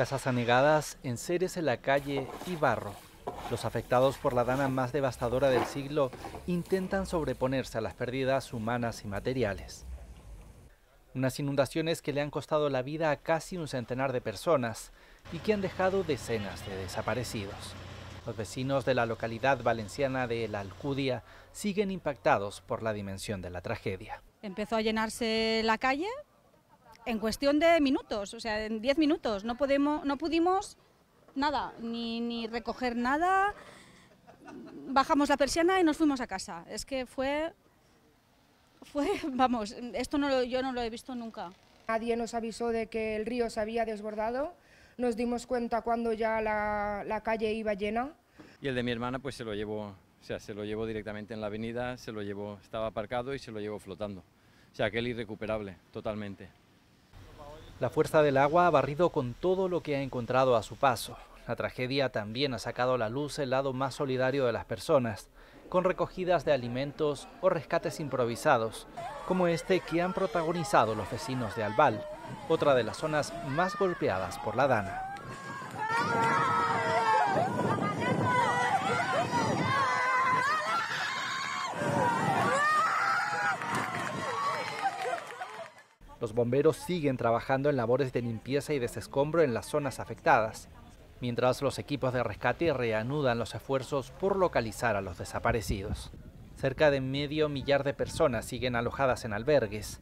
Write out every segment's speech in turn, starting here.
Casas anegadas, enseres en la calle y barro. Los afectados por la dana más devastadora del siglo intentan sobreponerse a las pérdidas humanas y materiales. Unas inundaciones que le han costado la vida a casi un centenar de personas y que han dejado decenas de desaparecidos. Los vecinos de la localidad valenciana de La Alcudia siguen impactados por la dimensión de la tragedia. Empezó a llenarse la calle en cuestión de minutos, o sea, en 10 minutos. No, podemos, no pudimos nada, ni, ni recoger nada. Bajamos la persiana y nos fuimos a casa. Es que fue, fue vamos, esto no lo, yo no lo he visto nunca. Nadie nos avisó de que el río se había desbordado. Nos dimos cuenta cuando ya la, la calle iba llena. Y el de mi hermana pues se lo llevó, o sea, se lo llevó directamente en la avenida, se lo llevó, estaba aparcado y se lo llevó flotando. O sea, aquel irrecuperable, totalmente. La fuerza del agua ha barrido con todo lo que ha encontrado a su paso. La tragedia también ha sacado a la luz el lado más solidario de las personas, con recogidas de alimentos o rescates improvisados, como este que han protagonizado los vecinos de Albal, otra de las zonas más golpeadas por la dana. Los bomberos siguen trabajando en labores de limpieza y desescombro en las zonas afectadas, mientras los equipos de rescate reanudan los esfuerzos por localizar a los desaparecidos. Cerca de medio millar de personas siguen alojadas en albergues.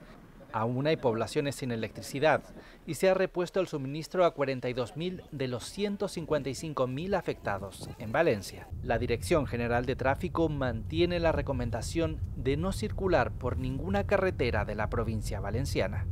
Aún hay poblaciones sin electricidad y se ha repuesto el suministro a 42.000 de los 155.000 afectados en Valencia. La Dirección General de Tráfico mantiene la recomendación de no circular por ninguna carretera de la provincia valenciana.